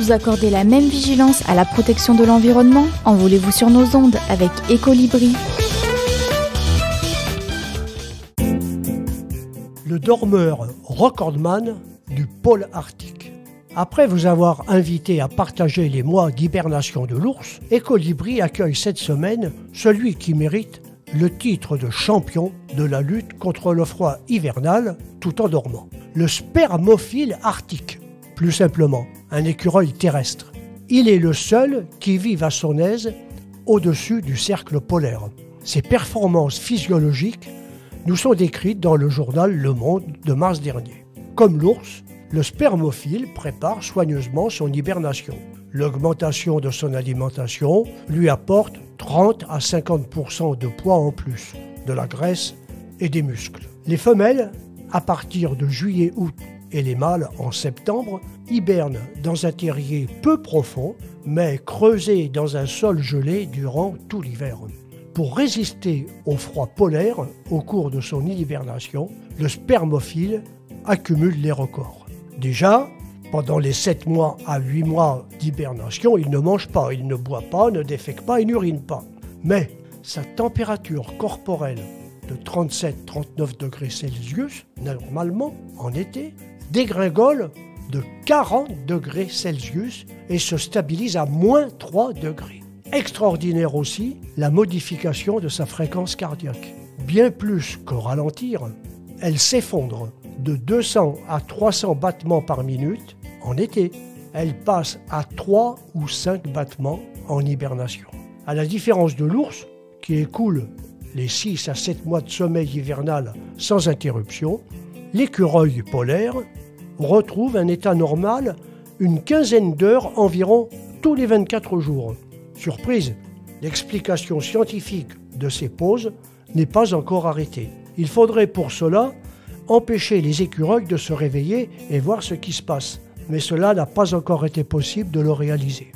Vous accordez la même vigilance à la protection de l'environnement Envolez-vous sur nos ondes avec Ecolibri. Le dormeur recordman du pôle arctique. Après vous avoir invité à partager les mois d'hibernation de l'ours, Ecolibri accueille cette semaine celui qui mérite le titre de champion de la lutte contre le froid hivernal tout en dormant. Le spermophile arctique, plus simplement, un écureuil terrestre. Il est le seul qui vive à son aise au-dessus du cercle polaire. Ses performances physiologiques nous sont décrites dans le journal Le Monde de mars dernier. Comme l'ours, le spermophile prépare soigneusement son hibernation. L'augmentation de son alimentation lui apporte 30 à 50% de poids en plus, de la graisse et des muscles. Les femelles, à partir de juillet-août et les mâles en septembre, hibernent dans un terrier peu profond, mais creusé dans un sol gelé durant tout l'hiver. Pour résister au froid polaire au cours de son hibernation, le spermophile accumule les records. Déjà, pendant les 7 mois à 8 mois d'hibernation, il ne mange pas, il ne boit pas, ne défecte pas, il n'urine pas. Mais sa température corporelle de 37-39 degrés Celsius, normalement en été, dégringole de 40 degrés Celsius et se stabilise à moins 3 degrés. Extraordinaire aussi la modification de sa fréquence cardiaque. Bien plus qu'au ralentir, elle s'effondre de 200 à 300 battements par minute en été. Elle passe à 3 ou 5 battements en hibernation. À la différence de l'ours, qui écoule les 6 à 7 mois de sommeil hivernal sans interruption, l'écureuil polaire retrouve un état normal une quinzaine d'heures environ tous les 24 jours. Surprise, l'explication scientifique de ces pauses n'est pas encore arrêtée. Il faudrait pour cela empêcher les écureuils de se réveiller et voir ce qui se passe. Mais cela n'a pas encore été possible de le réaliser.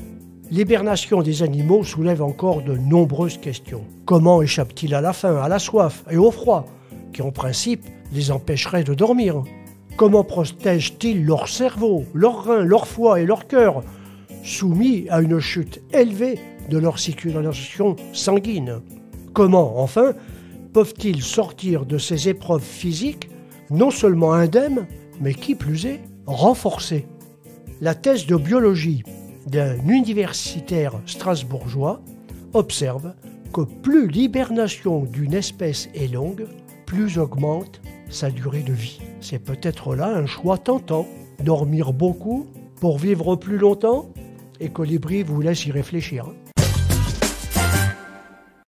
L'hibernation des animaux soulève encore de nombreuses questions. Comment échappent-ils à la faim, à la soif et au froid, qui en principe les empêcherait de dormir Comment protègent-ils leur cerveau, leur rein, leur foie et leur cœur, soumis à une chute élevée de leur circulation sanguine? Comment, enfin, peuvent-ils sortir de ces épreuves physiques non seulement indemne, mais qui plus est, renforcée. La thèse de biologie d'un universitaire strasbourgeois observe que plus l'hibernation d'une espèce est longue, plus augmente sa durée de vie. C'est peut-être là un choix tentant. Dormir beaucoup pour vivre plus longtemps? Et Colibri vous laisse y réfléchir.